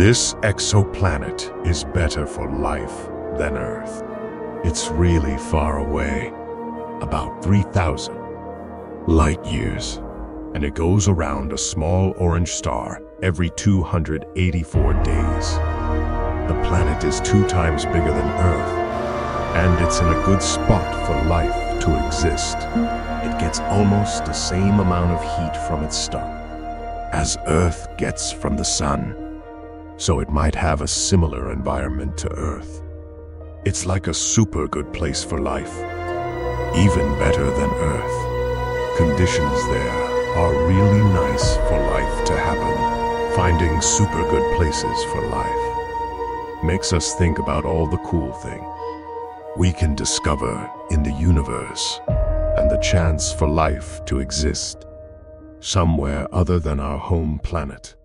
This exoplanet is better for life than Earth. It's really far away, about 3,000 light years, and it goes around a small orange star every 284 days. The planet is two times bigger than Earth, and it's in a good spot for life to exist. It gets almost the same amount of heat from its star as Earth gets from the Sun, so it might have a similar environment to Earth. It's like a super good place for life, even better than Earth. Conditions there are really nice for life to happen. Finding super good places for life makes us think about all the cool things we can discover in the universe and the chance for life to exist somewhere other than our home planet.